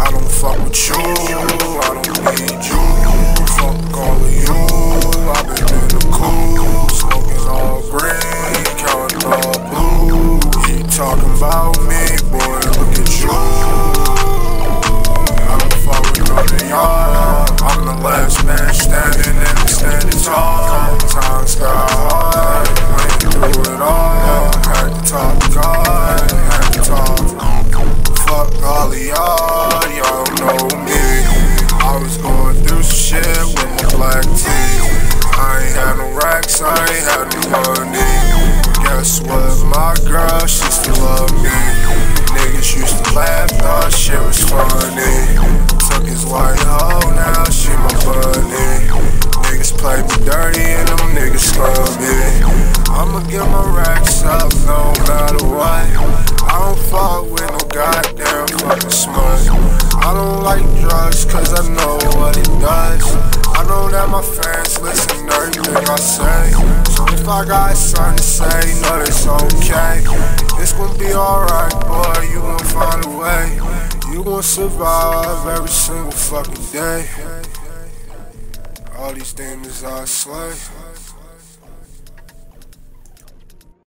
I don't fuck with you, I don't need you. Fuck all of you. I've been in the cool, smoking all green, counting all blue. He talking about me, boy, look at you. I don't fuck with none of y'all. I'm the last man standing and standing tall. Money. Guess what? My girl, she still love me. Niggas used to laugh, thought shit was funny. Took his white hoe, oh, now she my bunny. Niggas play me dirty and them niggas scummy. I'ma get my racks up no matter what. I don't fuck with no goddamn fucking smut. I don't like drugs cause I know what it does. I know that my fans listen to everything I say. If I got something to say, know it's okay. It's gonna be alright, boy. You gon' find a way. You gon' survive every single fucking day. All these demons I slay.